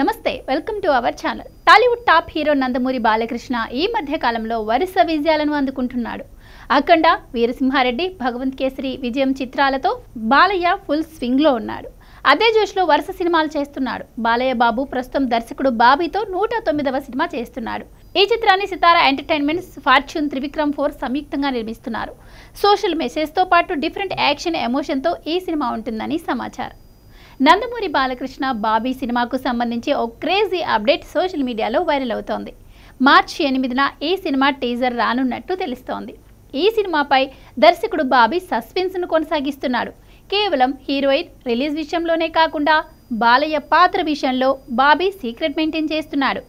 నమస్తే welcome to our channel. Tollywood top hero Nandamuri Balakrishna ఈ మధ్య కాలంలో వరుస విజయాలను అందుకుంటున్నాడు. అఖండ వీరసింహారెడ్డి భగవంత్ కేసరి విజయం చిత్రాలతో బాలయ్య ఫుల్ స్వింగ్లో ఉన్నాడు. అదే జోష్లో వరుస సినిమాలు చేస్తున్నాడు. బాలయ్య బాబు ప్రస్తుతం దర్శకుడు బాబీతో నూట తొమ్మిదవ సినిమా చేస్తున్నాడు. ఈ చిత్రాన్ని Sithara entertainments fortune Trivikram four సంయుక్తంగా నిర్మిస్తున్నారు. సోషల్ మెసేజ్తో పాటు డిఫరెంట్ యాక్షన్ ఎమోషన్తో ఈ సినిమా ఉంటుందని సమాచారం. నందమూరి బాలకృష్ణ బాబీ సినిమాకు సంబంధించి ఓ క్రేజీ అప్డేట్ సోషల్ మీడియాలో వైరల్ అవుతోంది. మార్చి ఎనిమిదిన ఈ సినిమా టీజర్ రానున్నట్టు తెలుస్తోంది. ఈ సినిమాపై దర్శకుడు బాబీ సస్పెన్స్ను కొనసాగిస్తున్నాడు. కేవలం హీరోయిన్ రిలీజ్ విషయంలోనే కాకుండా బాలయ్య పాత్ర విషయంలో బాబీ సీక్రెట్ మెయింటైన్ చేస్తున్నాడు.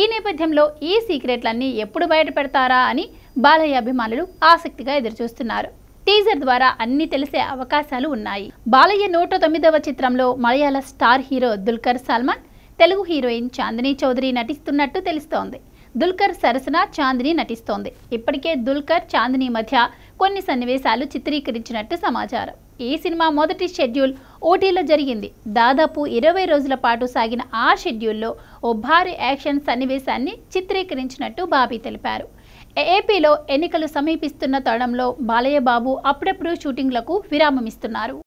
ఈ నేపథ్యంలో ఈ సీక్రెట్లన్నీ ఎప్పుడు బయటపెడతారా అని బాలయ్య అభిమానులు ఆసక్తిగా ఎదురుచూస్తున్నారు. టీజర్ ద్వారా అన్ని తెలిసే అవకాశాలు ఉన్నాయి. బాలయ్య నూట తొమ్మిదవ చిత్రంలో మలయాళ star hero Dulquer Salmaan Telugu heroine Chandini Chowdary నటిస్తున్నట్టు తెలుస్తోంది. దుల్కర్ సరసన చాందిని నటిస్తోంది. ఇప్పటికే దుల్కర్ చాందిని మధ్య కొన్ని సన్నివేశాలు చిత్రీకరించినట్టు సమాచారం. ఈ సినిమా మొదటి షెడ్యూల్ ఓటీలో జరిగింది. దాదాపు ఇరవై రోజుల పాటు సాగిన ఆ షెడ్యూల్లో ఓ భారీ యాక్షన్ సన్నివేశాన్ని చిత్రీకరించినట్టు బాబీ తెలిపారు. ఏపీలో ఎన్నికలు సమీపిస్తున్న తరుణంలో బాలయ్య బాబు అప్పుడప్పుడు షూటింగ్లకు విరామమిస్తున్నారు.